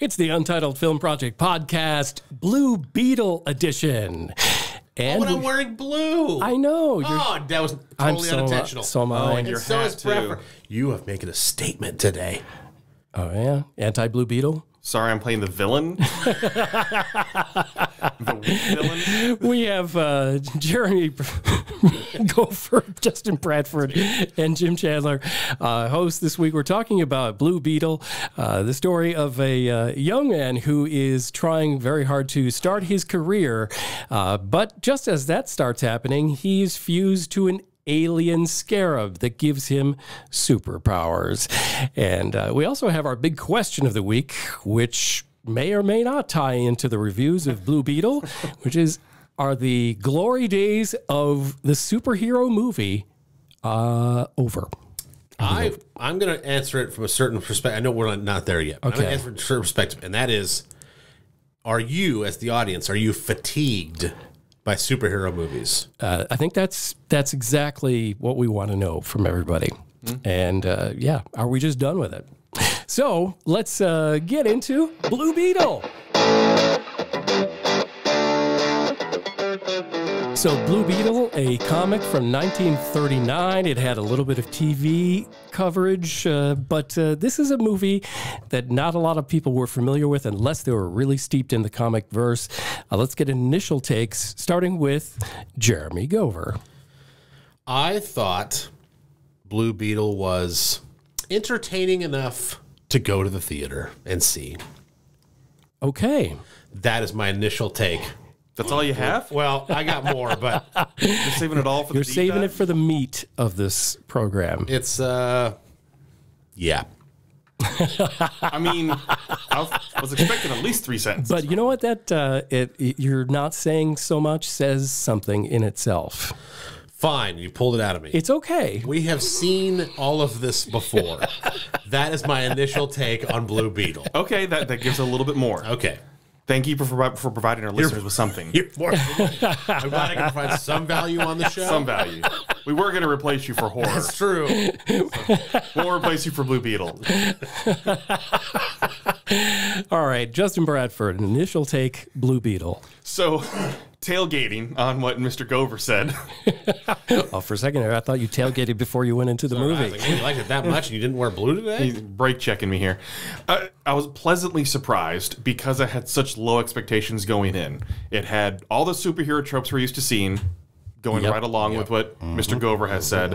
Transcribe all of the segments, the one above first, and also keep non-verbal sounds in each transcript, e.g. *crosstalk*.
It's the Untitled Film Project podcast, Blue Beetle edition. And Oh, and I'm wearing blue. I know. Oh, that was I'm totally so, unintentional. so am Oh, I. and and your so hat, is too. You have making a statement today. oh, yeah. Anti Blue Beetle. Sorry, I'm playing the villain. *laughs* the villain. We have uh, Jeremy *laughs* Gover, Justin Bradford, and Jim Chandler, uh, hosts this week. We're talking about Blue Beetle, uh, the story of a uh, young man who is trying very hard to start his career. Uh, but just as that starts happening, he's fused to an alien scarab that gives him superpowers. And uh, we also have our big question of the week, which may or may not tie into the reviews of Blue Beetle, *laughs* which is Are the glory days of the superhero movie uh, over? I I'm going to answer it from a certain perspective. I know we're not, there yet. but I'm going Okay. to answer it from a certain perspective, and that is: Are you, as the audience, are you fatigued by superhero movies? Uh, I think that's that's exactly what we want to know from everybody. And uh, yeah, are we just done with it? *laughs* So let's uh, get into Blue Beetle. So, Blue Beetle, a comic from 1939. It had a little bit of TV coverage, uh, but uh, this is a movie that not a lot of people were familiar with unless they were really steeped in the comic verse. Uh, let's get initial takes, starting with Jeremy Gover. I thought Blue Beetle was entertaining enough to go to the theater and see. Okay. That is my initial take. That's all you have? Well, I got more, but *laughs* You're saving it all for You're the deep saving it for the meat of this program. it's uh, yeah. *laughs* I mean, I was expecting at least three sentences. But you know what? That uh, it, it- you're not saying so much says something in itself. Fine, you pulled it out of me. It's okay. We have seen all of this before. *laughs* that is my initial take on Blue Beetle. okay, that, that gives a little bit more. Okay. Thank you for, for, for providing our listeners with something. You're more, I'm glad I can provide some value on the *laughs* show. Some value. We were going to replace you for horror. That's true. We'll replace you for Blue Beetle. *laughs* All right, Justin Bradford, an initial take, Blue Beetle. So, tailgating on what Mr. Gover said. *laughs* Oh, for a second there, I thought you tailgated before you went into the I was movie. like, "Oh, you liked it that much and you didn't wear blue today? He's brake checking me here. Uh, I was pleasantly surprised because I had such low expectations going in. It had all the superhero tropes we're used to seeing, going Yep. right along with what Mr. Gover has said.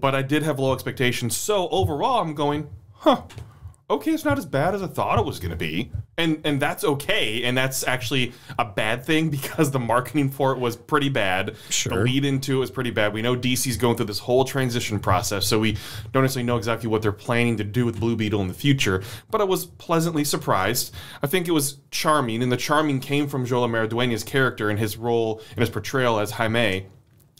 But I did have low expectations. So overall, I'm going, huh. Okay, it's not as bad as I thought it was going to be, and and that's okay, and that's actually a bad thing *laughs* because the marketing for it was pretty bad. Sure. The lead into it was pretty bad. We know DC's going through this whole transition process, so we don't necessarily know exactly what they're planning to do with Blue Beetle in the future. But I was pleasantly surprised. I think it was charming, and the charming came from Xolo Maridueña's character and his role and his portrayal as Jaime,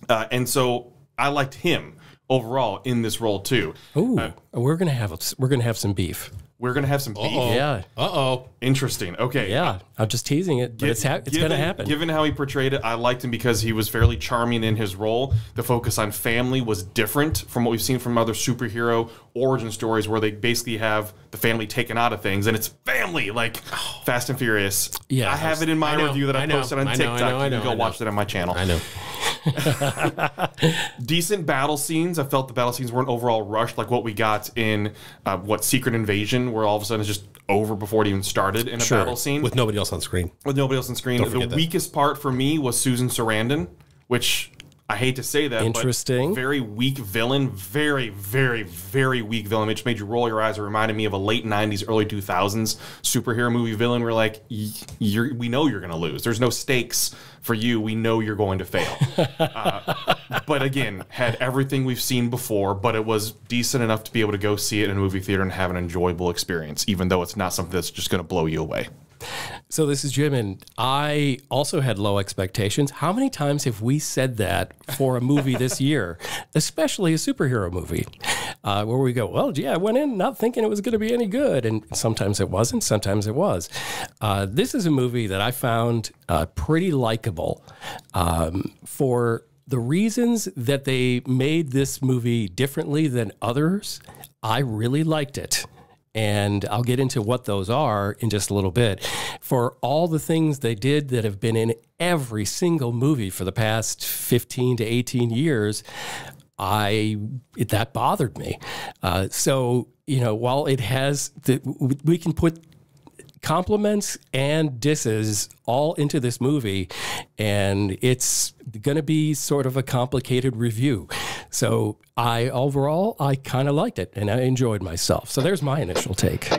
uh, and so I liked him overall in this role too. Ooh, uh, we're gonna have we're gonna have some beef. We're gonna have some beef. Uh-oh. Yeah, Uh oh. Interesting. Okay. yeah. I'm just teasing it, but it's ha- it's given, gonna happen. Given how he portrayed it, I liked him because he was fairly charming in his role. The focus on family was different from what we've seen from other superhero origin stories, where they basically have the family taken out of things, and it's family like Fast and Furious. Yeah. I have it in my I know, review that I, I know, posted on I know, TikTok. I know, I you can go I know. watch that on my channel. I know. *laughs* Decent battle scenes. I felt the battle scenes weren't overall rushed like what we got in uh, what Secret Invasion, where all of a sudden it's just over before it even started in a battle scene With nobody else on screen. with nobody else on screen. The that. weakest part for me was Susan Sarandon, which I hate to say that, Interesting. but very weak villain, very, very, very weak villain. It just made you roll your eyes. It reminded me of a late '90s, early 2000s superhero movie villain. Where like, y- you're, we know you're going to lose. There's no stakes for you. We know you're going to fail. *laughs* uh, but again, had everything we've seen before, but it was decent enough to be able to go see it in a movie theater and have an enjoyable experience, even though it's not something that's just going to blow you away. So this is Jim, and I also had low expectations. How many times have we said that for a movie this *laughs* year, especially a superhero movie, uh, where we go, "Well, gee, I went in not thinking it was going to be any good," and sometimes it wasn't, sometimes it was. Uh, this is a movie that I found uh, pretty likable um, for the reasons that they made this movie differently than others. I really liked it. And I'll get into what those are in just a little bit. For all the things they did that have been in every single movie for the past 15 to 18 years, I it, that bothered me. Uh, so you know, while it has, the, we can put compliments and disses all into this movie, and it's going to be sort of a complicated review. So I overall, I kind of liked it, and I enjoyed myself. So there's my initial take.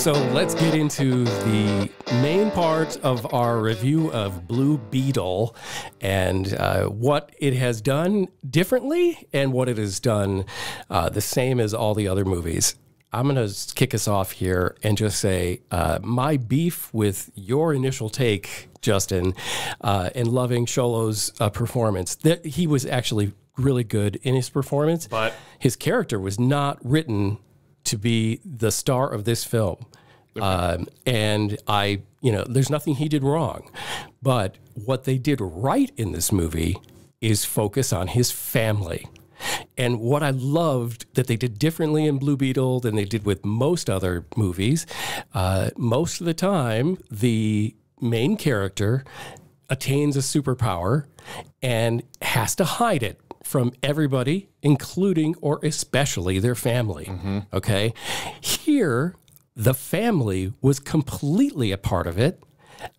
So let's get into the main part of our review of Blue Beetle and uh, what it has done differently and what it has done uh, the same as all the other movies. I'm going to kick us off here and just say uh, my beef with your initial take, Justin, uh, and loving Xolo's uh, performance, that he was actually really good in his performance, But- his character was not written to be the star of this film. Um, and I, you know, there's nothing he did wrong. But what they did right in this movie is focus on his family. And what I loved that they did differently in Blue Beetle than they did with most other movies, uh, most of the time, the main character attains a superpower and has to hide it from everybody, including or especially their family. Mm-hmm. Okay. Here, the family was completely a part of it.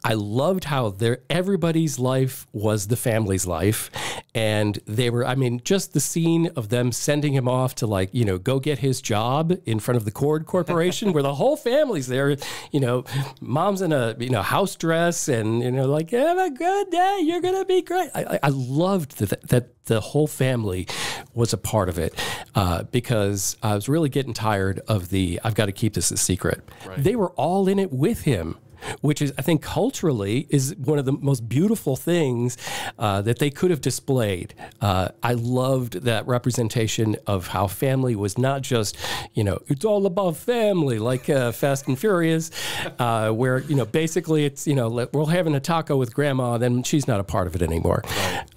I loved how their everybody's life was the family's life, and they were. I mean, just the scene of them sending him off to like you know go get his job in front of the Kord Corporation, where the whole family's there. You know, mom's in a you know house dress, and you know like have a good day, you're gonna be great. I, I, loved that that the whole family was a part of it uh, because I was really getting tired of the I've got to keep this a secret. They were all in it with him which is I think culturally is one of the most beautiful things uh, that they could have displayed. Uh, I loved that representation of how family was not just you know it's all about family like uh, Fast and Furious, uh, where you know basically it's you know we're having a taco with grandma, then she's not a part of it anymore.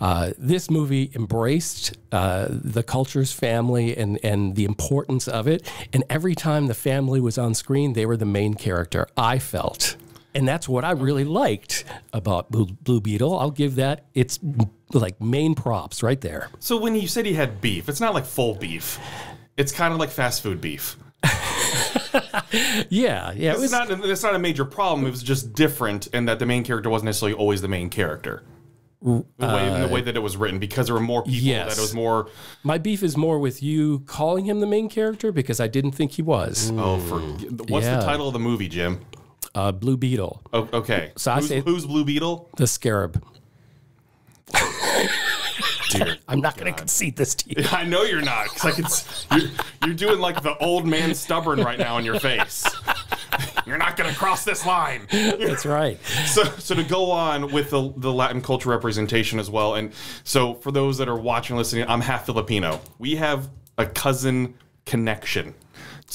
Uh, this movie embraced uh, the culture's family and and the importance of it, and every time the family was on screen, they were the main character. I felt. And that's what I really liked about Blue, Beetle. I'll give that its like main props right there. So when you said he had beef, it's not like full beef. It's kind of like fast food beef. *laughs* Yeah, yeah. It It's was, not. It's not a major problem. It was just different in that the main character wasn't necessarily always the main character. The way, in the uh, way that it was written, because there were more people. yes. That it was more. my beef is more with you calling him the main character because I didn't think he was. Oh, for what's Yeah. the title of the movie, Jim? Uh, Blue Beetle, Oh, okay. So I who's, say- who's Blue Beetle? the scarab. Dear. *laughs* I'm not going to concede this to you. *laughs* I know you're not, because I can. You're, you're doing like the old man stubborn right now in your face. *laughs* You're not going to cross this line. That's right. so so to go on with the, the Latin culture representation as well, and so for those that are watching, listening, I'm half Filipino. We have a cousin connection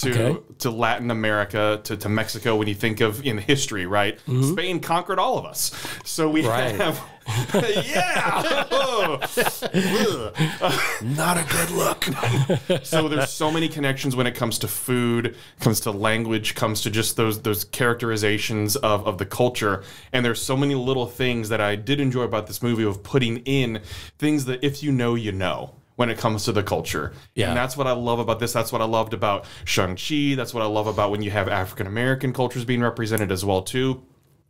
to Okay. to Latin America, to, to Mexico. When you think of in history, right? Mm-hmm. Spain conquered all of us, so we Right. have. *laughs* yeah. *laughs* Not a good look. *laughs* so there's so many connections when it comes to food, comes to language, comes to just those those characterizations of, of the culture. And there's so many little things that I did enjoy about this movie of putting in things that if you know, you know. When it comes to the culture. Yeah. And that's what I love about this. That's what I loved about Shang-Chi. That's what I love about when you have African American cultures being represented as well, too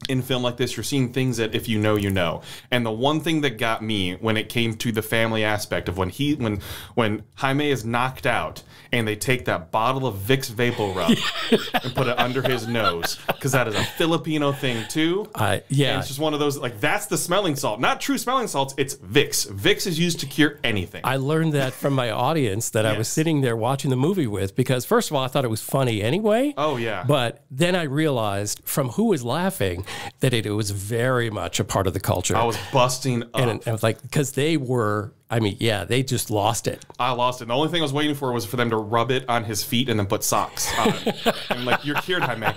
in film like this, you're seeing things that if you know, you know. And the one thing that got me when it came to the family aspect of when he when when Jaime is knocked out and they take that bottle of Vicks VapoRub *laughs* and put it under his nose because that is a Filipino thing too. Uh, And yeah. it's just one of those like that's the smelling salt, not true smelling salts. It's Vicks. Vicks is used to cure anything. I learned that from my audience that I was sitting there watching the movie with because, first of all, I thought it was funny anyway. Oh, yeah. But then I realized from who was laughing that it, it was very much a part of the culture. I was busting up. and, and I was like, because they were, I mean, yeah, they just lost it. I lost it. And The only thing I was waiting for was for them to rub it on his feet and then put socks on. *laughs* and like, you're cured, Jaime.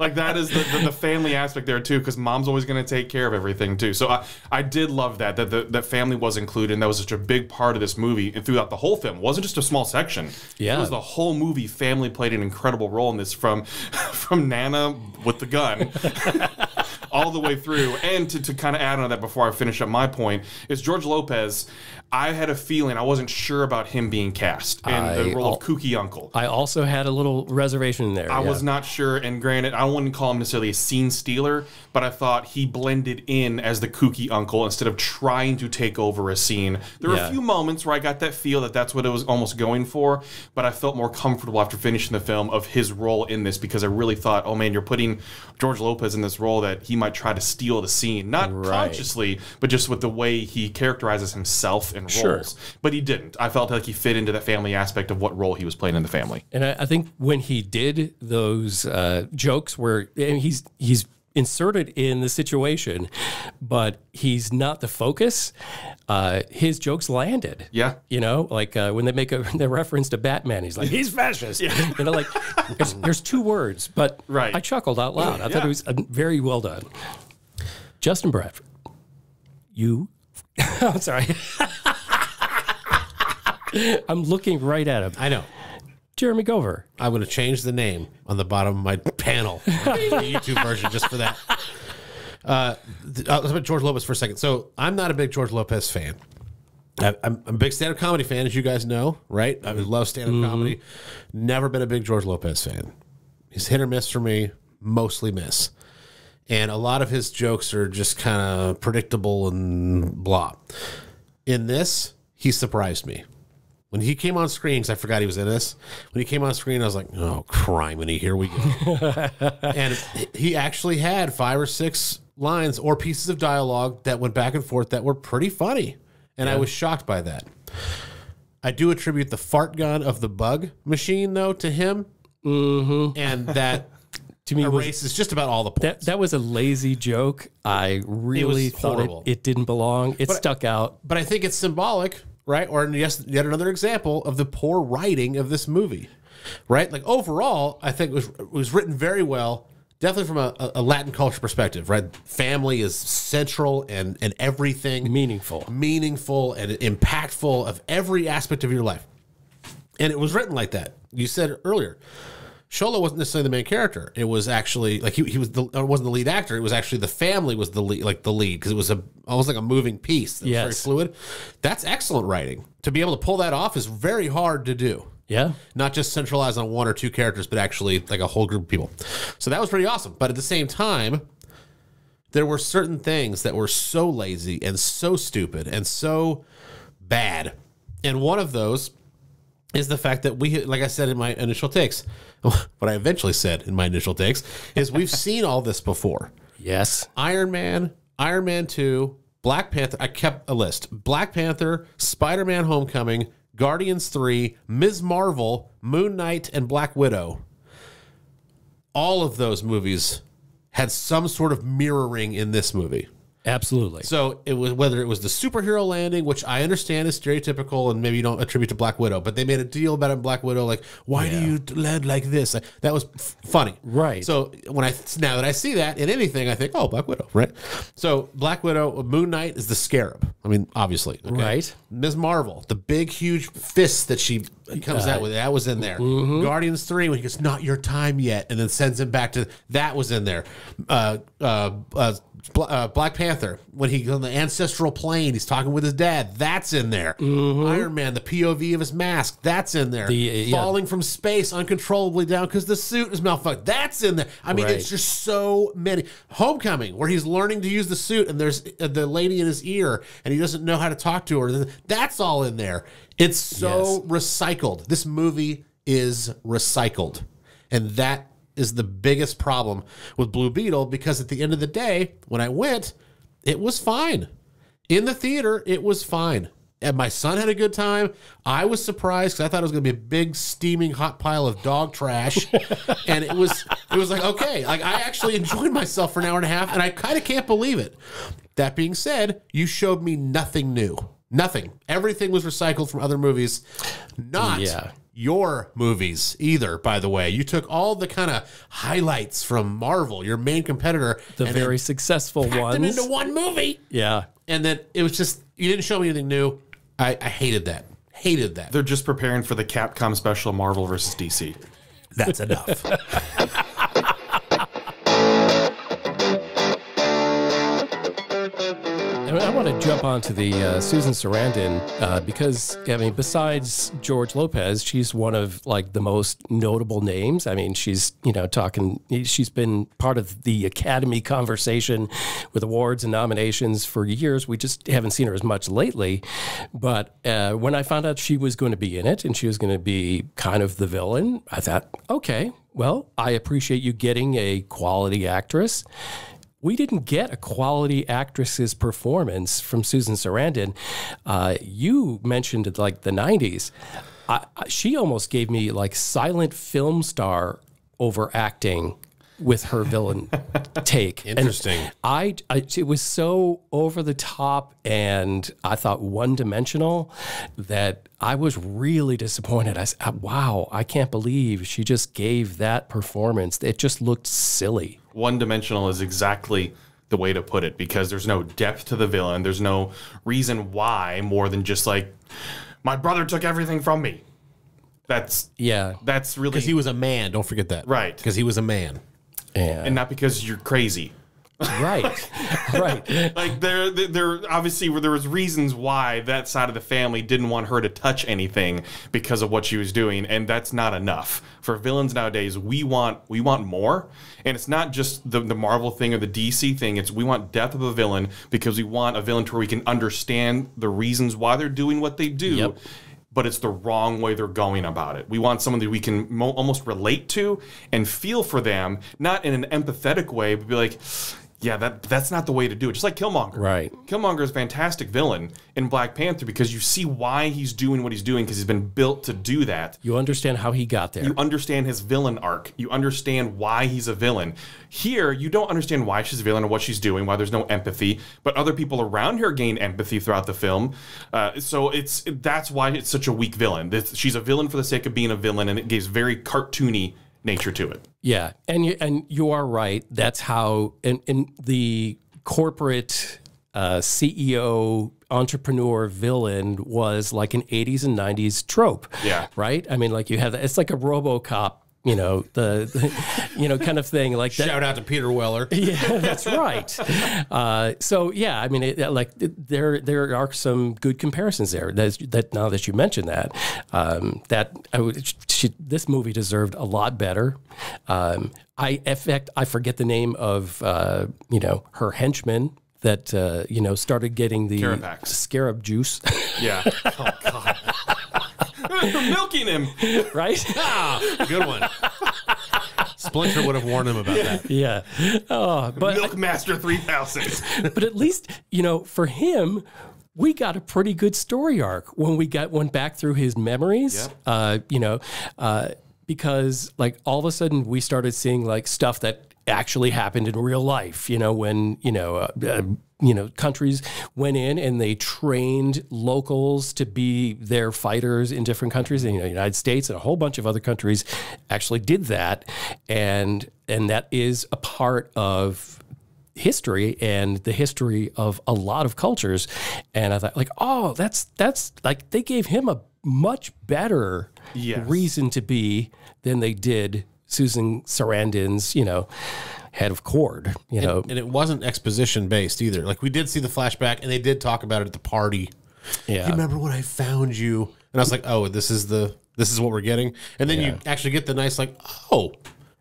Like that is the, the, the family aspect there too, because mom's always going to take care of everything too. So I, I did love that that the, that family was included, and that was such a big part of this movie and throughout the whole film. It wasn't just a small section. Yeah. it was the whole movie. Family played an incredible role in this, from *laughs* from Nana with the gun. *laughs* all the way through. And to, to kind of add on that before I finish up my point, is George Lopez. I had a feeling I wasn't sure about him being cast in I the role of Kooky Uncle. I also had a little reservation there. I yeah. was not sure, and granted, I wouldn't call him necessarily a scene stealer, but I thought he blended in as the kooky uncle instead of trying to take over a scene. There were a few moments where I got that feel that that's what it was almost going for, but I felt more comfortable after finishing the film of his role in this because I really thought, oh man, you're putting George Lopez in this role that he might try to steal the scene, not Right. consciously, but just with the way he characterizes himself in Sure. But he didn't. I felt like he fit into that family aspect of what role he was playing in the family. And I, I think when he did those uh, jokes where and he's he's inserted in the situation, but he's not the focus, uh, his jokes landed. Yeah. You know, like uh, when they make a *laughs* the reference to Batman, he's like, he's fascist. Yeah. *laughs* You know, like there's, there's two words, but Right. I chuckled out loud. I thought it was uh, very well done. Justin Bradford, you. *laughs* I'm sorry. *laughs* I'm looking right at him. I know. Jeremy Gover. I'm going to change the name on the bottom of my panel, *laughs* the YouTube version, just for that. Uh, uh, let's about George Lopez for a second. So I'm not a big George Lopez fan. I- I'm, I'm a big stand-up comedy fan, as you guys know, right? I love stand-up comedy. Never been a big George Lopez fan. He's hit or miss for me, mostly miss. And a lot of his jokes are just kind of predictable and blah. In this, he surprised me. When he came on screen, because I forgot he was in this, when he came on screen, I was like, oh, criminy, here we go. *laughs* and he actually had five or six lines or pieces of dialogue that went back and forth that were pretty funny. And I was shocked by that. I do attribute the fart gun of the bug machine, though, to him. Mm-hmm. And *laughs* that To me, was, erases just about all the points. that that was a lazy joke. I really was thought it, it didn't belong. It stuck out. but I think it's symbolic, right? Or yes, yet another example of the poor writing of this movie, right? Like overall, I think it was it was written very well. Definitely from a, a- a Latin culture perspective, right? Family is central and and everything Meaningful. meaningful and impactful of every aspect of your life. And it was written like that. You said earlier, Xolo wasn't necessarily the main character. It was actually like he, he was the or wasn't the lead actor. It was actually the family was the lead, like the lead because it was a almost like a moving piece. That was very fluid. That's excellent writing. To be able to pull that off is very hard to do. Yeah. Not just centralize on one or two characters, but actually like a whole group of people. So that was pretty awesome. But at the same time, there were certain things that were so lazy and so stupid and so bad. And one of those is the fact that we, like I said in my initial takes, *laughs* what I eventually said in my initial takes is we've *laughs* seen all this before. Yes. Iron Man, Iron Man 2, Black Panther. I kept a list Black Panther, Spider Man Homecoming, Guardians 3, Ms. Marvel, Moon Knight, and Black Widow. All of those movies had some sort of mirroring in this movie. Absolutely. So it was whether it was the superhero landing, which I understand is stereotypical and maybe you don't attribute to Black Widow, but they made a deal about it in Black Widow, like why do you land like this? That was funny, Right. So when I now that I see that in anything, I think, oh, Black Widow, right? So Black Widow, Moon Knight is the scarab. I mean, obviously, okay? Right. Ms. Marvel, the big, huge fist that she comes out with, that was in there. Guardians 3, when he goes, not your time yet, and then sends him back to, that was in there. Uh, uh, uh, uh, Black Panther, when he on the ancestral plane, he's talking with his dad, that's in there. Iron Man, the POV of his mask, that's in there. The, uh, yeah. Falling from space uncontrollably down because the suit is malfunctioned, that's in there. I mean, Right. it's just so many. Homecoming, where he's learning to use the suit, and there's uh, the lady in his ear, and he doesn't know how to talk to her. That's all in there. It's so recycled. This movie is recycled, and that is the biggest problem with Blue Beetle because at the end of the day, when I went, it was fine. In the theater, it was fine. And my son had a good time. I was surprised because I thought it was going to be a big steaming hot pile of dog trash, *laughs* and it was it was like okay, like I actually enjoyed myself for an hour and a half, and I kind of can't believe it. That being said, you showed me nothing new, nothing. Everything was recycled from other movies. Not Yeah. Your movies either. By the way, you took all the kind of highlights from Marvel, your main competitor, The and very then successful packed them into one movie. yeah. And then it was just you didn't show me anything new. I, I hated that. Hated that. They're just preparing for the Capcom special Marvel versus DC. That's enough. *laughs* I, want to jump onto the uh, Susan Sarandon uh, because I mean, besides George Lopez, she's one of like the most notable names. I mean, she's you know talking. She's been part of the Academy conversation with awards and nominations for years. We just haven't seen her as much lately. But uh, when I found out she was going to be in it and she was going to be kind of the villain, I thought, okay, well, I appreciate you getting a quality actress we didn't get a quality actress's performance from Susan Sarandon. Uh, you mentioned like the 90s. I, I, she almost gave me like silent film star overacting with her villain take. And Interesting. I, I it was so over the top and I thought one dimensional that I was really disappointed. I said, uh, "Wow, I can't believe she just gave that performance. It just looked silly." One dimensional is exactly the way to put it because there's no depth to the villain. There's no reason why more than just like my brother took everything from me. That's Yeah. that's really Because he was a man. Don't forget that. Right. Because he was a man. And, and not because you're crazy. right, right. *laughs* Like there, there, obviously were there was reasons why that side of the family didn't want her to touch anything because of what she was doing, and that's not enough for villains nowadays. We want we want more, and it's not just the the Marvel thing or the DC thing. It's we want depth of a villain because we want a villain to where we can understand the reasons why they're doing what they do. Yep. But it's the wrong way they're going about it. We want someone that we can mo- almost relate to and feel for them, not in an empathetic way, but be like, yeah, that that's not the way to do it. Just like Killmonger. Right. Killmonger is a fantastic villain in Black Panther because you see why he's doing what he's doing because he's been built to do that. You understand how he got there. You understand his villain arc. You understand why he's a villain. Here, you don't understand why she's a villain or what she's doing, why there's no empathy, but other people around her gain empathy throughout the film. Uh, so it's that's why it's such a weak villain. This, she's a villain for the sake of being a villain, and it gives very cartoony nature to it. yeah, and you and you are right. That's how in in the corporate uh, CEO entrepreneur villain was like an 80s and 90s trope. Yeah. Right? I mean like you have it's like a RoboCop, you know, the, the you know kind of thing like that. Shout out to Peter Weller. *laughs* Yeah, that's right. Uh, so yeah, I mean, it, like it, there there are some good comparisons there. That's, that now that you mention that, um, that would, she, this movie deserved a lot better. Um, I in fact I forget the name of uh, you know her henchman that uh, you know started getting the Carapax. scarab juice, Yeah. *laughs* oh God. *laughs* Milking him. right? *laughs* Ah, good one. Splinter would have warned him about that. yeah. Oh, but Milkmaster 3000. but at least you know for him we got a pretty good story arc when we got went back through his memories Yep. uh, you know uh, because like all of a sudden we started seeing like stuff that actually happened in real life you know when you know uh, uh, you know countries went in and they trained locals to be their fighters in different countries. In the United States and a whole bunch of other countries actually did that. And and that is a part of history and the history of a lot of cultures. And i thought like oh that's that's like they gave him a much better Yes. reason to be than they did susan sarandon's you know head of Kord you know And it wasn't exposition based either. Like we did see the flashback and they did talk about it at the party. yeah You remember when I found you? And I was like, oh, this is the this is what we're getting. And then you actually get the nice like, oh,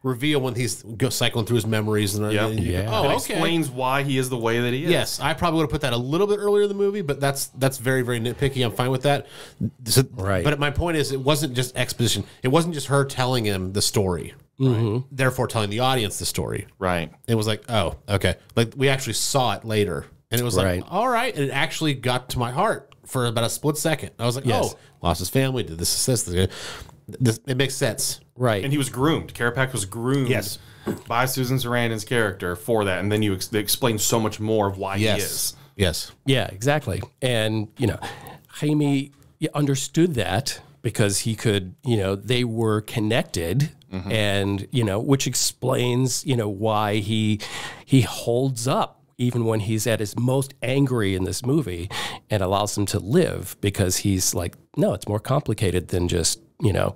reveal when he's go cycling through his memories and, uh, Yep. and you go, Yeah. oh, It okay. explains why he is the way that he is. Yes, I probably would have put that a little bit earlier in the movie, but that's that's very very nitpicky. I'm fine with that. So- Right. But my point is, it wasn't just exposition. It wasn't just her telling him the story. Mm-hmm. Therefore, telling the audience the story. Right. It was like, oh, okay. Like we actually saw it later, and it was Right. like, all right. And it actually got to my heart for about a split second. I was like, Yes. oh, lost his family, did this, this, this. this it makes sense. right And he was groomed. Carapax was groomed Yes. by Susan Sarandon's character for that. And then you ex- they explain so much more of why he is. Yes. Yeah, exactly. And, you know, Jaime understood that because he could, you know, they were connected Mm-hmm. and, you know, which explains, you know, why he he holds up even when he's at his most angry in this movie and allows him to live because he's like, no, it's more complicated than just, you know,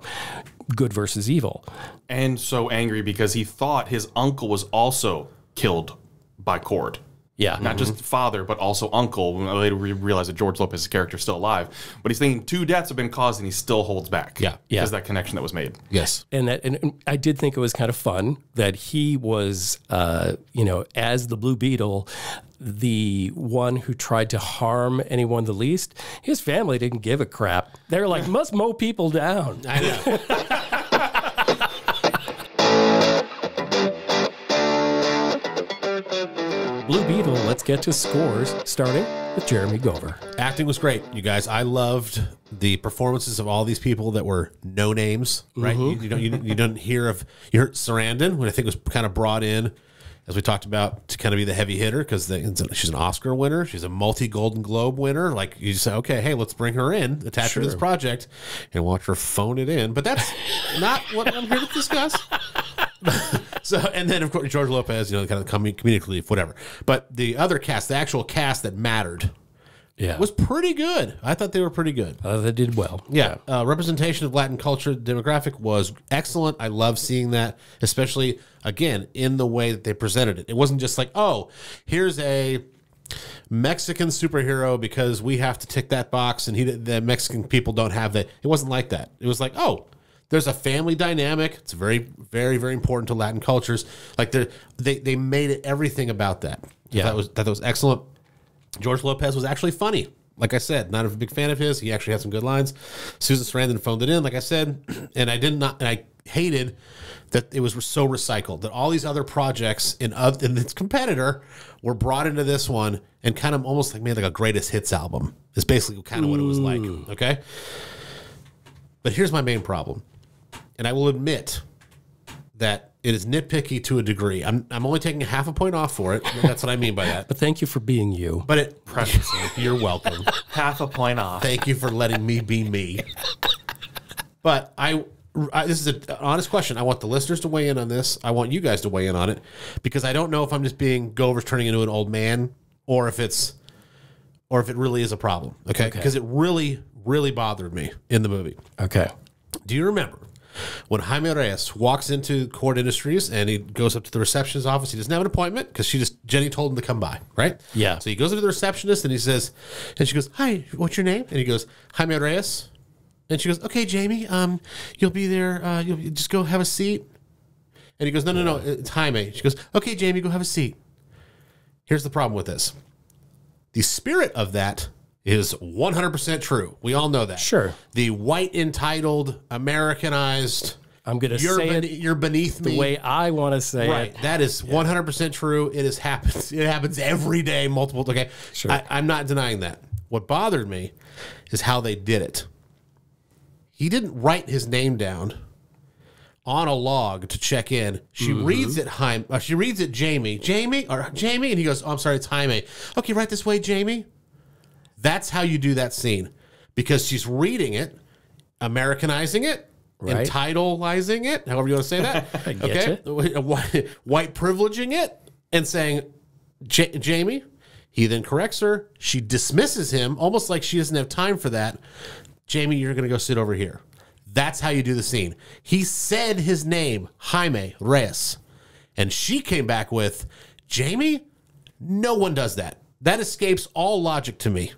good versus evil. and so angry because he thought his uncle was also killed by Kord. Yeah. Not just father, but also uncle. When I later re- realized that George Lopez's character is still alive. But he's thinking two deaths have been caused and he still holds back. Yeah. Yeah. Because that connection that was made. Yes. and that and and I did think it was kind of fun that he was uh, you know as the blue beetle the one who tried to harm anyone the least his family didn't give a crap they're like must mow people down I know. *laughs* blue beetle let's get to scores starting with jeremy gover Acting was great, you guys. I loved the performances of all these people that were no names, right? Mm-hmm. You, you don't you, you don't hear of you heard Sarandon, when I think was kind of brought in, as we talked about, to kind of be the heavy hitter because she's an Oscar winner, she's a multi Golden Globe winner. Like you say, okay, hey, let's bring her in, attach her to this project, and watch her phone it in. But that's not what I'm here to discuss. *laughs* *laughs* So, and then of course George Lopez, you know, kind of comedic relief, whatever. But the other cast, the actual cast that mattered, yeah was pretty good. I thought they were pretty good. uh, they did well Yeah, uh, representation of Latin culture demographic was excellent. I love seeing that, especially again in the way that they presented it. It wasn't just like, oh, here's a Mexican superhero because we have to tick that box, and he the Mexican people don't have that. It wasn't like that. It was like, oh. There's a family dynamic. It's very, very, very important to Latin cultures. Like they, they, they made it everything about that. Yeah. that was that was excellent. George Lopez was actually funny. Like I said, not a big fan of his. He actually had some good lines. Susan Sarandon phoned it in, like I said, *clears throat* and I did not. And I hated that it was so recycled. That all these other projects in of in its competitor were brought into this one and kind of almost like made like a greatest hits album. Is basically kind of what it was like. Okay. But here's my main problem, and I will admit that it is nitpicky to a degree. I'm I'm only taking half a point off for it. That's what I mean by that. but thank you for being you But it you're welcome. *laughs* Half a point off. Thank you for letting me be me. But I, I this is an honest question. I want the listeners to weigh in on this. I want you guys to weigh in on it because I don't know if I'm just being Gover's turning into an old man or if it's or if it really is a problem. Okay, because it really really bothered me in the movie. okay Do you remember when Jaime Reyes walks into Kord Industries and he goes up to the receptionist's office? He doesn't have an appointment because she just Jenny told him to come by, right? Yeah. So he goes to the receptionist and he says, and she goes, "Hi, what's your name?" And he goes, "Jaime Reyes." And she goes, "Okay, Jamie, um, you'll be there. Uh, you'll just go have a seat." And he goes, "No, no, no, it's Jaime." She goes, "Okay, Jamie, go have a seat." Here's the problem with this: the spirit of that is 100% true. We all know that. Sure. The white entitled, Americanized. i'm gonna say ben- it you're beneath me. the way i want to say Right. it That is 100% true. It has happened. *laughs* It happens every day, multiple. Okay. Sure. I, I'm not denying that. What bothered me is how they did it. He didn't write his name down on a log to check in. She Mm-hmm. reads it, Jaime. Uh, she reads it, Jamie. Jamie or Jamie, and he goes, "Oh, I'm sorry, it's Jaime." Okay, right this way, Jamie. That's how you do that scene, because she's reading it, Americanizing it, Right. entitleizing it, however you want to say that. *laughs* Okay, *laughs* white, white privileging it, and saying, "Ja- "Jamie." He then corrects her. She dismisses him, almost like she doesn't have time for that. Jamie, you're going to go sit over here. That's how you do the scene. He said his name, Jaime Reyes. And she came back with, Jamie, no one does that. That escapes all logic to me.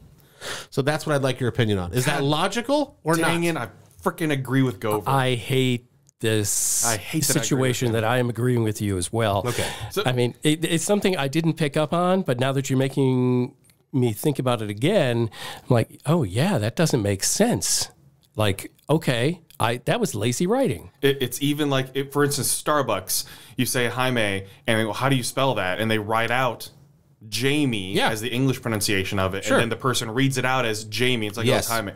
So that's what I'd like your opinion on. Is that logical or Dang not? it, I freaking agree with Gover. I hate this I hate that I agree situation that I am agreeing with you as well. Okay. I mean, it, it's something I didn't pick up on, but now that you're making me think about it again, I'm like, oh yeah, that doesn't make sense. Like, okay, I that was lazy writing. It, it's even like, it, for instance, Starbucks. You say Jaime, and they go, "How do you spell that?" And they write out Jamie Yeah. as the English pronunciation of it, Sure. and then the person reads it out as Jamie. It's like, oh, Yes. oh, it's Jaime.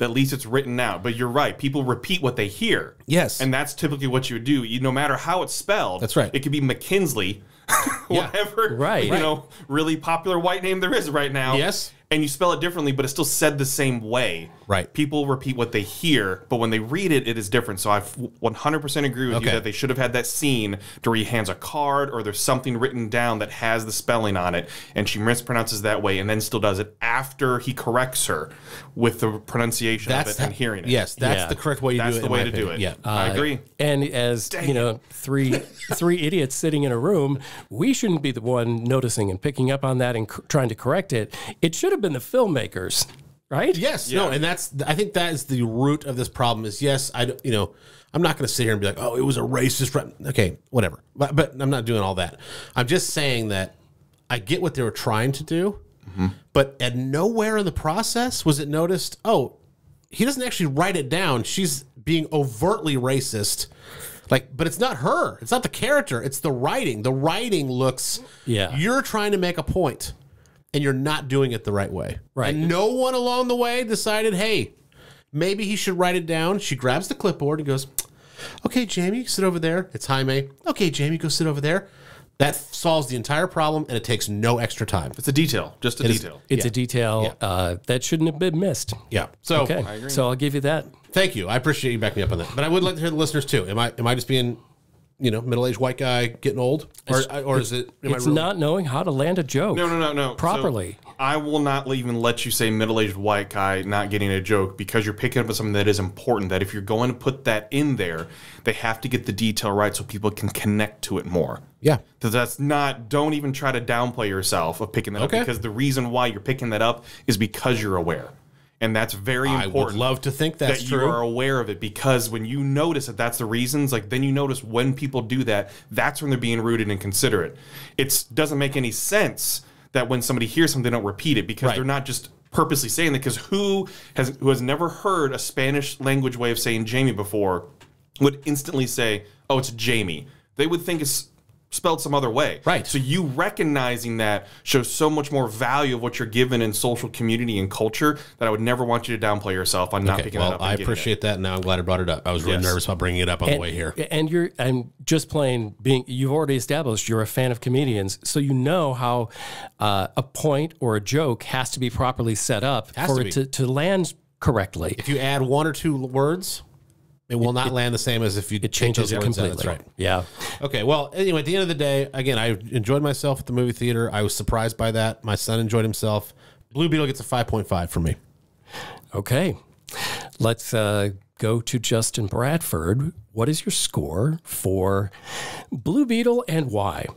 At least it's written out. But you're right. People repeat what they hear. Yes. and that's typically what you would do. You, no matter how it's spelled. That's right. It could be McKinsley. *laughs* Whatever, Right. you know, really popular white name there is right now. Yes. And you spell it differently, but it's still said the same way. Right. People repeat what they hear, but when they read it, it is different. So I 100% agree with you that they should have had that scene to where he hands a card or there's something written down that has the spelling on it, and she mispronounces that way, and then still does it after he corrects her with the pronunciation of it and hearing it. Yes, that's Yeah. the correct way you That's do it. the way my to do it. Yeah. I uh, agree. And as you know, three *laughs* three idiots sitting in a room, we shouldn't be the one noticing and picking up on that and c- trying to correct it. It should have been the filmmakers, right? Yes, no, and that's I think that is the root of this problem. Is yes, I you know I'm not going to sit here and be like, oh, it was a racist. Re-. Okay, whatever. But but I'm not doing all that. I'm just saying that I get what they were trying to do, but at nowhere in the process was it noticed. Oh, he doesn't actually write it down. She's being overtly racist. Like, but it's not her. It's not the character. It's the writing. The writing looks. Yeah. You're trying to make a point, and you're not doing it the right way. Right. And no one along the way decided, hey, maybe he should write it down. She grabs the clipboard and goes, "Okay, Jamie, sit over there." It's Jaime. Okay, Jamie, go sit over there. That solves the entire problem, and it takes no extra time. It's a detail, just a is- detail. It's a detail uh, that shouldn't have been missed. Yeah. So Okay, so I'll give you that. Thank you. I appreciate you backing me up on that. But I would like to hear the listeners too. Am I am I just being, you know, middle aged white guy getting old, or or is it? Am It's I not knowing how to land a joke. No, no, no, no. Properly. So I will not even let you say middle-aged white guy not getting a joke because you're picking up on something that is important. That if you're going to put that in there, they have to get the detail right so people can connect to it more. Yeah. Because that's not. Don't even try to downplay yourself of picking that Okay. up because the reason why you're picking that up is because you're aware, and that's very important. I would love to think that's that true. you are aware of it because when you notice that that's the reasons, like then you notice when people do that, that's when they're being rooted and considerate. It doesn't make any sense that when somebody hears something, they don't repeat it because Right. they're not just purposely saying that. Because who has who has never heard a Spanish language way of saying Jamie before would instantly say, "Oh, it's Jamie." They would think it's spelled some other way. Right. So you recognizing that shows so much more value of what you're given in social community and culture that I would never want you to downplay yourself on not Okay, picking well, that up. and I getting it. appreciate that. Now I'm glad I brought it up. I was really Yes. nervous about bringing it up on the way here. And you're I'm just plain being you've already established you're a fan of comedians, so you know how uh, a point or a joke has to be properly set up Has for to it to, to land correctly. If you add one or two words, it will not land the same as if you It changes it completely. That's right. Yeah. Okay. Well, anyway, at the end of the day, again, I enjoyed myself at the movie theater. I was surprised by that. My son enjoyed himself. Blue Beetle gets a 5.5 from me. Okay. Let's uh, go to Justin Bradford. What is your score for Blue Beetle and why? All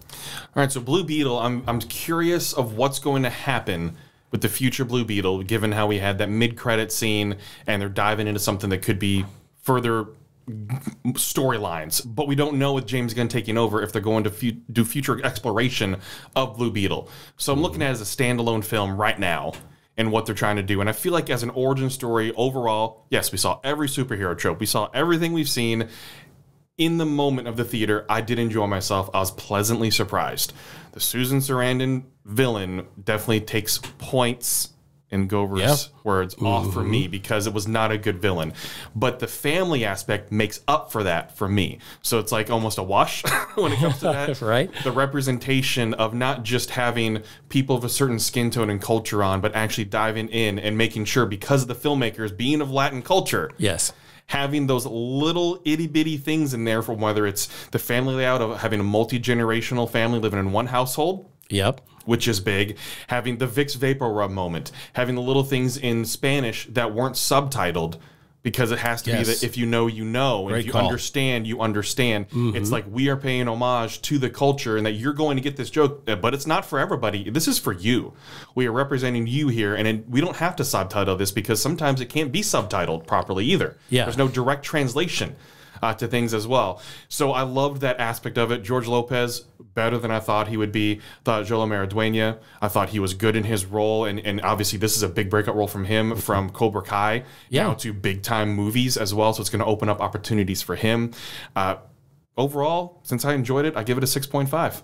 right, so Blue Beetle, I'm I'm curious of what's going to happen with the future Blue Beetle, given how we had that mid-credit scene and they're diving into something that could be further storylines, but we don't know with James Gunn taking over if they're going to fu- do future exploration of Blue Beetle. So I'm looking at it as a standalone film right now and what they're trying to do. And I feel like as an origin story overall, yes, we saw every superhero trope. We saw everything we've seen in the moment of the theater, I did enjoy myself. I was pleasantly surprised. The Susan Sarandon villain definitely takes points in Gover's Yeah. words off for mm-hmm. me because it was not a good villain. But the family aspect makes up for that for me. So it's like almost a wash *laughs* when it comes to that. *laughs* Right. The representation of not just having people of a certain skin tone and culture on, but actually diving in and making sure because of the filmmakers being of Latin culture, Yes. having those little itty bitty things in there from whether it's the family layout of having a multi generational family living in one household, Yep. which is big, having the Vicks VapoRub moment, having the little things in Spanish that weren't subtitled. Because it has to Yes. be that if you know, you know, and Great if you call. understand, you understand. It's like we are paying homage to the culture, and that you're going to get this joke, uh, but it's not for everybody. This is for you. We are representing you here, and it, we don't have to subtitle this because sometimes it can't be subtitled properly either. Yeah. There's no direct translation uh, to things as well. So I loved that aspect of it. George Lopez, better than I thought he would be. Thought Xolo Maridueña, I thought he was good in his role. And, and obviously, this is a big breakout role from him from Cobra Kai Yeah. now to big time movies as well. So it's going to open up opportunities for him. Uh, overall, since I enjoyed it, I give it a 6.5.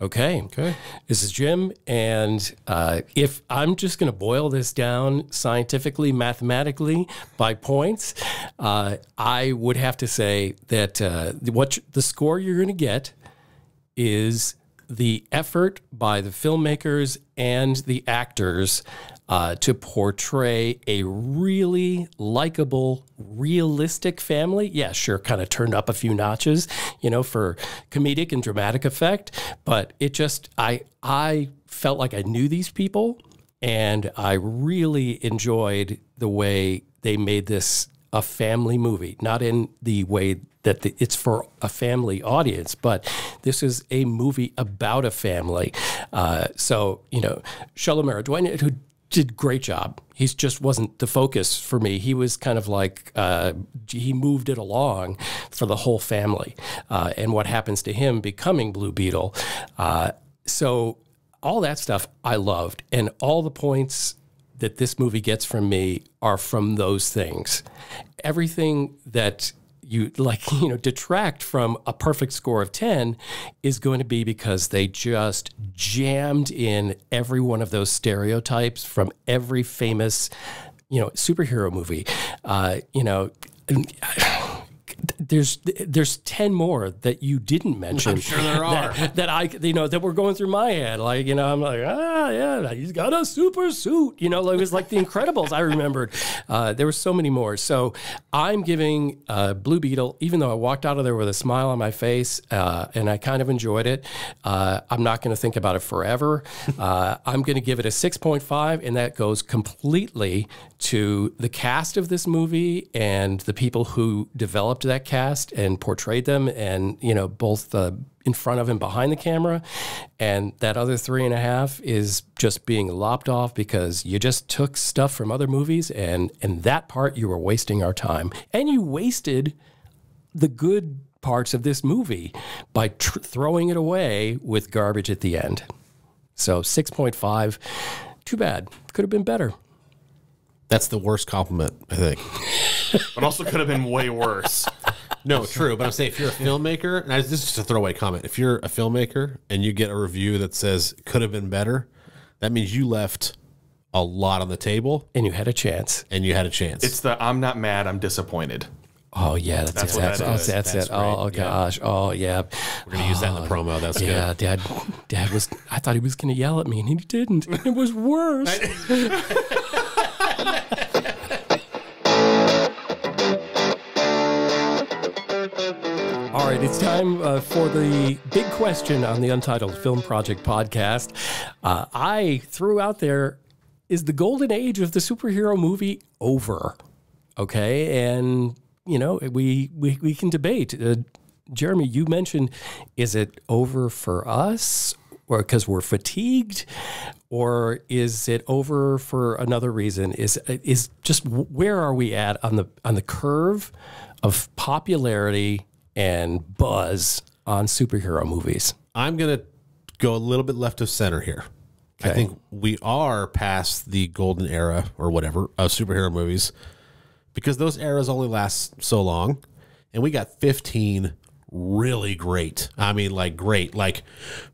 Okay. Okay. This is Jim. And uh, if I'm just going to boil this down scientifically, mathematically, by points, uh, I would have to say that uh, what the score you're going to get is the effort by the filmmakers and the actors uh, to portray a really likable, realistic family. Yeah, sure, kind of turned up a few notches, you know, for comedic and dramatic effect. But it just, I, I felt like I knew these people, and I really enjoyed the way they made this a family movie, not in the way that the, it's for a family audience, but this is a movie about a family. Uh, so, you know, Xolo Maridueña, who did great job. He just wasn't the focus for me. He was kind of like uh, he moved it along for the whole family, uh, and what happens to him becoming Blue Beetle. Uh, so all that stuff I loved, and all the points that this movie gets from me are from those things. Everything that you like, *laughs* you know, detract from a perfect score of 10 is going to be because they just jammed in every one of those stereotypes from every famous, you know, superhero movie. Uh, you know, there's there's 10 more that you didn't mention. I'm sure there are. That, *laughs* that, I you know that were going through my head. Like, you know, I'm like, ah yeah, he's got a super suit. You know, like, it was like the Incredibles I remembered. *laughs* Uh, there were so many more. So I'm giving uh, Blue Beetle, even though I walked out of there with a smile on my face uh, and I kind of enjoyed it, uh, I'm not going to think about it forever. *laughs* Uh, I'm going to give it a 6.5, and that goes completely to the cast of this movie and the people who developed that cast and portrayed them, and you know both uh, in front of and behind the camera. And that other three and a half is just being lopped off because you just took stuff from other movies, and and that part you were wasting our time, and you wasted the good parts of this movie by throwing it away with garbage at the end. So 6.5, too bad. Could have been better. That's the worst compliment, I think. But also could have been way worse. No, true. But I'm saying if you're a filmmaker, and I, this is just a throwaway comment. If you're a filmmaker and you get a review that says could have been better, that means you left a lot on the table And you had a chance. and you had a chance. It's the I'm not mad, I'm disappointed. Oh yeah, that's, That's what exactly that oh, that's, That's it. Oh right. gosh. Oh yeah. We're gonna use that in the oh, promo. That's Yeah, Dad. Dad was. I thought he was going to yell at me, and he didn't. It was worse. *laughs* *laughs* All right, it's time uh, for the big question on the Untitled Film Project podcast. Uh, I threw out there: Is the golden age of the superhero movie over? Okay, and you know we we, we can debate. Uh, Jeremy, you mentioned: Is it over for us, or because we're fatigued, or is it over for another reason? Is is just where are we at on the on the curve of popularity and buzz on superhero movies? I'm gonna go a little bit left of center here. I think we are past the golden era or whatever of superhero movies because those eras only last so long, and we got 15 really great. I mean, like great, like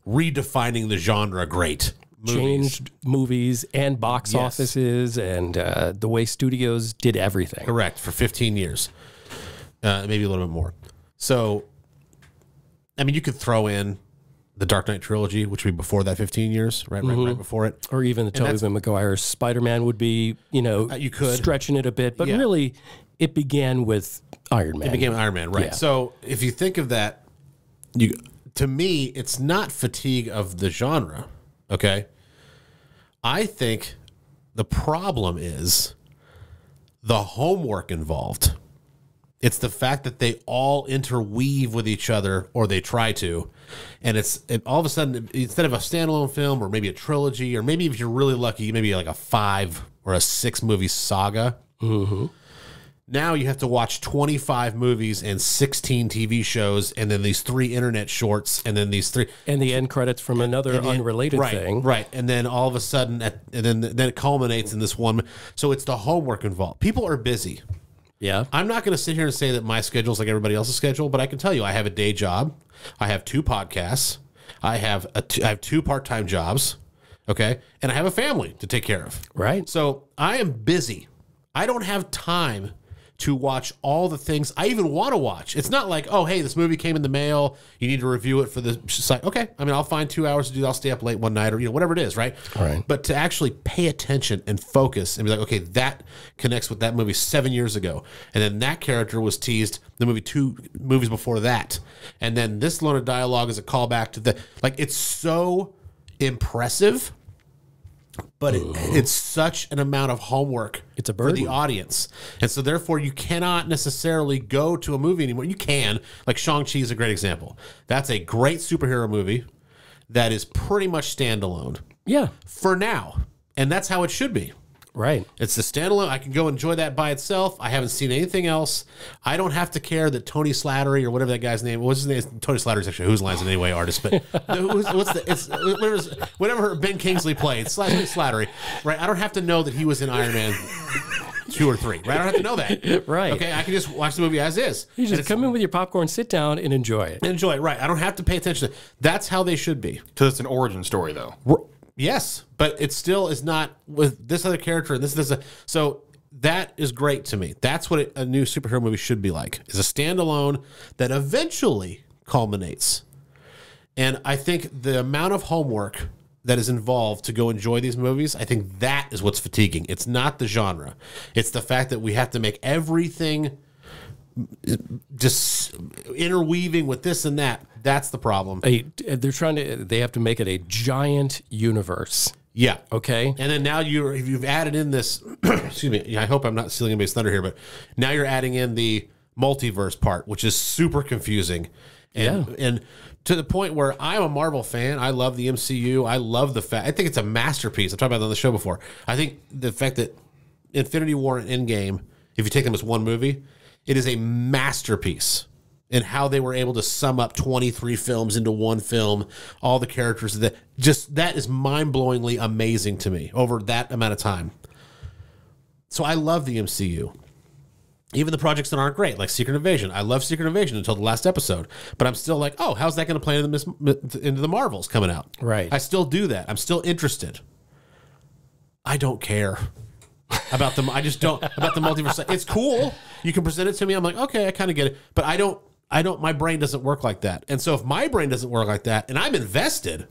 redefining the genre. Great movies. Changed movies and box Yes. offices and uh, the way studios did everything. Correct for 15 years, uh, maybe a little bit more. So, I mean, you could throw in the Dark Knight trilogy, which would be before that 15 years, right? Right, Mm-hmm. right before it. Or even the Tobey Maguire Spider Man would be, you know, Uh, you could. stretching it a bit, but Yeah. really, it began with Iron Man. It became Iron Man, right? Yeah. So if you think of that, you to me, it's not fatigue of the genre. Okay, I think the problem is the homework involved. It's the fact that they all interweave with each other, or they try to, and it's it, all of a sudden instead of a standalone film, or maybe a trilogy, or maybe if you're really lucky, maybe like a five or a six movie saga. Mm-hmm. Now you have to watch 25 movies and 16 TV shows, and then these three internet shorts, and then these three and the end credits from another unrelated right, thing. right? And then all of a sudden, at, and then then it culminates in this one. So it's the homework involved. People are busy. Yeah. I'm not going to sit here and say that my schedule is like everybody else's schedule, but I can tell you I have a day job, I have two podcasts, I have a t- I have two part time jobs, okay, and I have a family to take care of. Right. So I am busy. I don't have time to watch all the things I even want to watch. It's not like, oh, hey, this movie came in the mail. You need to review it for the site. Okay, I mean, I'll find two hours to do. I'll stay up late one night or you know whatever it is, right? Right. But to actually pay attention and focus and be like, okay, that connects with that movie seven years ago, and then that character was teased the movie two movies before that, and then this line of dialogue is a callback to the like. It's so impressive but it, it's such an amount of homework It's a for the audience. And so therefore you cannot necessarily go to a movie anymore. You can like shang-chi is a great example. That's a great superhero movie that is pretty much standalone. Yeah, for now. And that's how it should be right. it's the standalone. I can go enjoy that by itself. I haven't seen anything else. I don't have to care that Tony Slattery or whatever that guy's name what's his name. Tony Slattery's actually whose lines in any way artist, but *laughs* who's, what's the it's whatever's, whatever Ben Kingsley played Slattery, Slattery, right? I don't have to know that he was in Iron Man two or three, right? I don't have to know that, *laughs* Right. Okay, I can just watch the movie as is. You just come in with your popcorn, sit down, and enjoy it. enjoy it, right? I don't have to pay attention. That's how they should be. Because it's an origin story, though. Yes, but it still is not with this other character and this this uh, so that is great to me. That's what a new superhero movie should be like. Is a standalone that eventually culminates. And I think the amount of homework that is involved to go enjoy these movies, I think that is what's fatiguing. It's not the genre. It's the fact that we have to make everything just interweaving with this and that. That's the problem. A, they're trying to. They have to make it a giant universe. Yeah. Okay. And then now you if you've added in this, *clears throat* excuse me. I hope I'm not stealing anybody's thunder here, but now you're adding in the multiverse part, which is super confusing. And, Yeah. and to the point where I'm a Marvel fan. I love the MCU. I love the fact. I think it's a masterpiece. I've talked about that on the show before. I think the fact that Infinity War and Endgame, if you take them as one movie, it is a masterpiece in how they were able to sum up 23 films into one film, all the characters that just that is mind-blowingly amazing to me over that amount of time. So I love the MCU. Even the projects that aren't great, like Secret Invasion. I love Secret Invasion until the last episode, but I'm still like, oh, how's that going to play into the, into the Marvels coming out? Right. I still do that. I'm still interested. I don't care about the I just don't about the multiverse. It's cool. You can present it to me. I'm like, okay, I kind of get it, but I don't. I don't. My brain doesn't work like that. And so if my brain doesn't work like that, and I'm invested,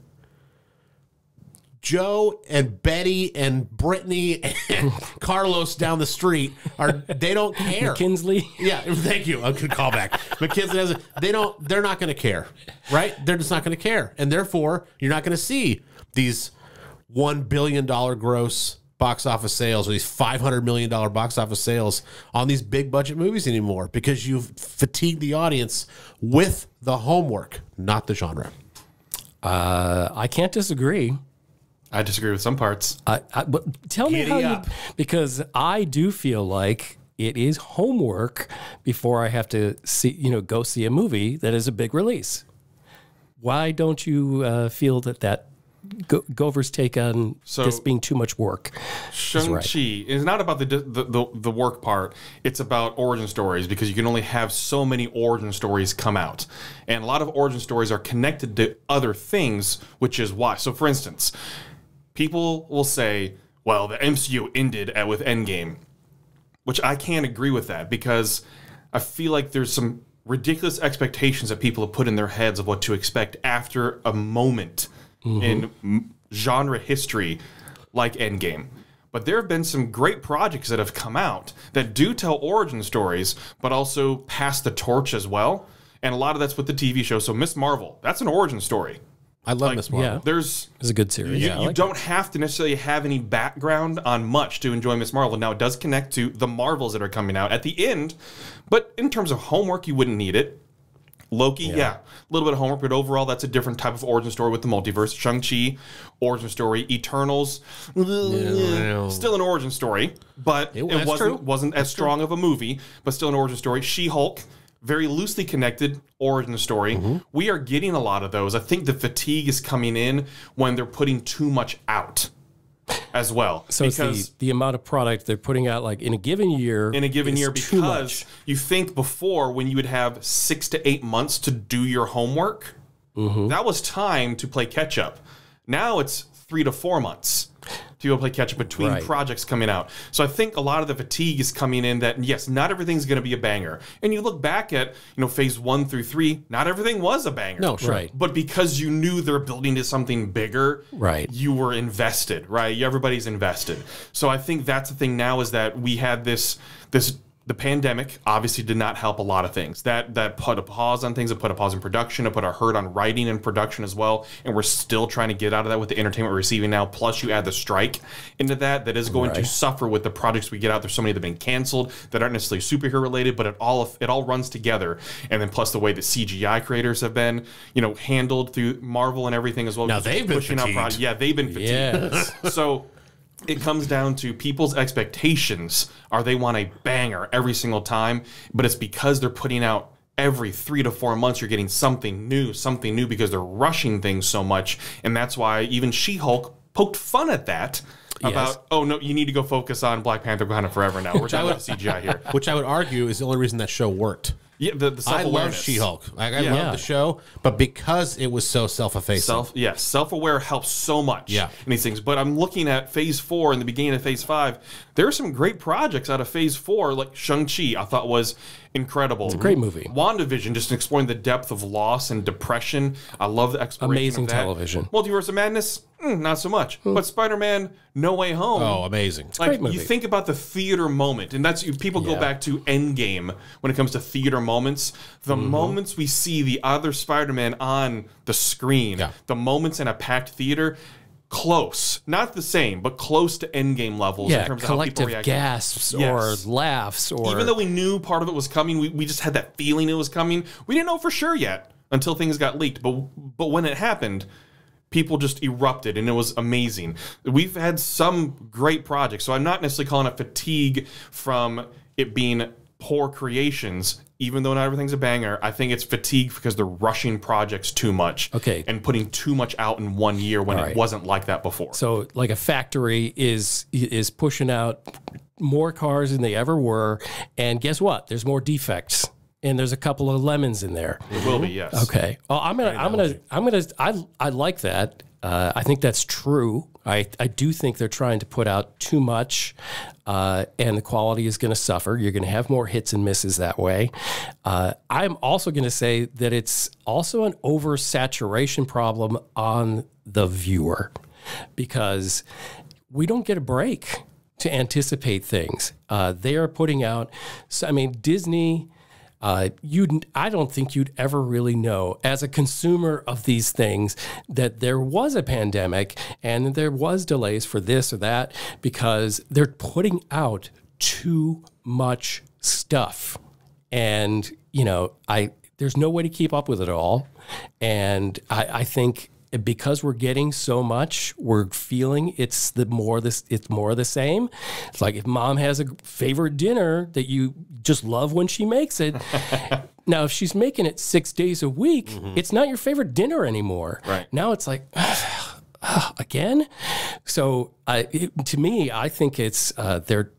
Joe and Betty and Brittany and *laughs* Carlos down the street are. They don't care. Kinsley. Yeah, thank you. A good callback. McKinsey doesn't. They don't. They're not going to care, right? They're just not going to care, and therefore you're not going to see these one billion dollar gross box office sales or these five hundred million dollar box office sales on these big budget movies anymore because you've fatigued the audience with the homework, not the genre. Uh, I can't disagree. I disagree with some parts. I, I, but tell me Giddy how you because I do feel like it is homework before I have to see you know go see a movie that is a big release. Why don't you uh, feel that that Go- Gover's take on So- this being too much work? Shang Chi is not about the, the the the work part. It's about origin stories because you can only have so many origin stories come out, and a lot of origin stories are connected to other things, which is why. So, for instance, people will say, "Well, the MCU ended at, with Endgame," which I can't agree with that because I feel like there's some ridiculous expectations that people have put in their heads of what to expect after a moment Mm-hmm. in m- genre history like Endgame. But there have been some great projects that have come out that do tell origin stories, but also pass the torch as well. And a lot of that's with the TV show. So Miss Marvel, that's an origin story. I love Miss Marvel. Yeah, There's it's a good series. you, yeah, you like don't have to necessarily have any background on much to enjoy Miss Marvel. Now, it does connect to the Marvels that are coming out at the end, but in terms of homework, you wouldn't need it. Loki, yeah, a little bit of homework, but overall, that's a different type of origin story with the multiverse. Shang-Chi, origin story. Eternals, still an origin story, but it, that's wasn't, true. wasn't as strong of a movie, but still an origin story. She-Hulk, very loosely connected origin story. Mm-hmm. We are getting a lot of those. I think the fatigue is coming in when they're putting too much out as well. So it's the, the amount of product they're putting out, like in a given year, in a given year because you think before when you would have six to eight months to do your homework, Mm-hmm. that was time to play catch up. Now it's three to four months to be able to play catch up between Right. projects coming out. So I think a lot of the fatigue is coming in that yes, not everything's going to be a banger. And you look back at you know phase one through three, not everything was a banger. No, sure. Right. But because you knew they're building to something bigger, Right. you were invested, right? Everybody's invested. So I think that's the thing now is that we had this this the pandemic obviously did not help a lot of things. That that put a pause on things, it put a pause in production, it put a hurt on writing and production as well. And we're still trying to get out of that with the entertainment we're receiving now. Plus you add the strike into that that is going to suffer with the projects we get out. There's so many that have been canceled that aren't necessarily superhero related, but it all it all runs together. And then plus the way the CGI creators have been, you know, handled through Marvel and everything as well. Now they've been pushing out projects. Yeah, they've been fatigued. Yes. so it comes down to people's expectations are they want a banger every single time, but it's because they're putting out every three to four months you're getting something new, something new because they're rushing things so much. And that's why even She-Hulk poked fun at that. About oh no, you need to go focus on Black Panther Wakanda Forever now. We're talking about CGI here. *laughs* Which I would argue is the only reason that show worked. Yeah, the, the I love self-awareness. She-Hulk. Like, I Yeah. love the show, but because it was so self-effacing, Self, yes, self-aware helps so much. Yeah. in these things. But I'm looking at Phase Four and the beginning of Phase Five. There are some great projects out of Phase Four, like Shang Chi. I thought was incredible. It's a great movie. WandaVision, just exploring the depth of loss and depression. I love the exploration. Amazing television. Multiverse of Madness, mm, not so much. But Spider-Man: No Way Home. oh, amazing. Like great movie. you think about the theater moment, and that's you, people go Yeah. back to Endgame when it comes to theater moments. The Mm-hmm. moments we see the other Spider-Man on the screen, Yeah. the moments in a packed theater, close, not the same, but close to Endgame levels in Yeah, terms of how people react. gasps Yes. or laughs or Even though we knew part of it was coming, we, we just had that feeling it was coming. We didn't know for sure yet until things got leaked. But but when it happened, people just erupted and it was amazing. We've had some great projects, so I'm not necessarily calling it fatigue from it being poor creations. Even though not everything's a banger, I think it's fatigue because they're rushing projects too much. Okay. And putting too much out in one year when right. it wasn't like that before. So, like a factory is is pushing out more cars than they ever were, and guess what? There's more defects, and there's a couple of lemons in there. it will be, yes. Okay. Oh, I'm gonna, I'm gonna, I'm gonna. I, I like that. Uh, I think that's true. I, I do think they're trying to put out too much, uh, and the quality is going to suffer. You're going to have more hits and misses that way. Uh, I'm also going to say that it's also an oversaturation problem on the viewer because we don't get a break to anticipate things. Uh, they are putting out. So, I mean, Disney. Uh, you, I don't think you'd ever really know as a consumer of these things that there was a pandemic and there was delays for this or that because they're putting out too much stuff, and you know, I there's no way to keep up with it all, and I, I think because we're getting so much, we're feeling it's the more this it's more of the same. It's like if mom has a favorite dinner that you just love when she makes it. *laughs* now, if she's making it six days a week, it's not your favorite dinner anymore. Right. Now it's like *sighs* again. So I, it, to me, I think it's uh, they're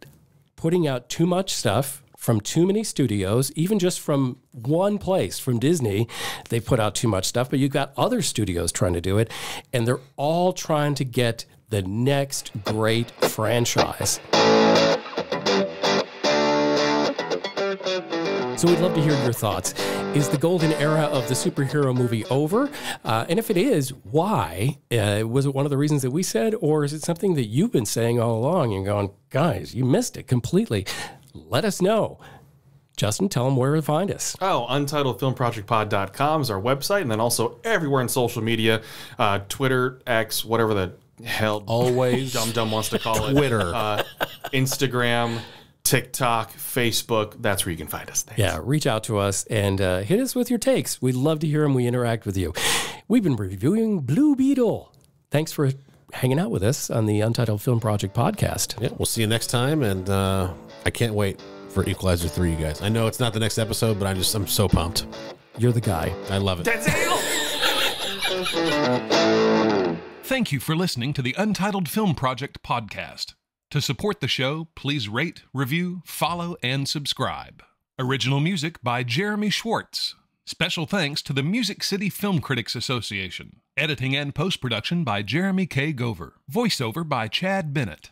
putting out too much stuff from too many studios, even just from one place, from Disney, they put out too much stuff. But you've got other studios trying to do it, and they're all trying to get the next great franchise. So we'd love to hear your thoughts. Is the golden era of the superhero movie over? Uh, and if it is, why? Uh, was it one of the reasons that we said, or is it something that you've been saying all along and going, guys, you missed it completely? Let us know. Justin, tell them where to find us. Oh, untitledfilmprojectpod.com is our website, and then also everywhere in social media, uh, Twitter, X, whatever the hell Always *laughs* Dum Dum wants to call it. Twitter. uh, Instagram, TikTok, Facebook. That's where you can find us. Thanks. Yeah, reach out to us and uh, hit us with your takes. We'd love to hear them. We interact with you. We've been reviewing Blue Beetle. Thanks for hanging out with us on the Untitled Film Project podcast. Yeah, we'll see you next time, and uh, I can't wait for Equalizer three, you guys. I know it's not the next episode, but I just I'm so pumped. You're the guy. I love it. Thank you for listening to the Untitled Film Project podcast. To support the show, please rate, review, follow, and subscribe. Original music by Jeremy Schwartz. Special thanks to the Music City Film Critics Association. Editing and post production by Jeremy K. Gover. Voiceover by Chad Bennett.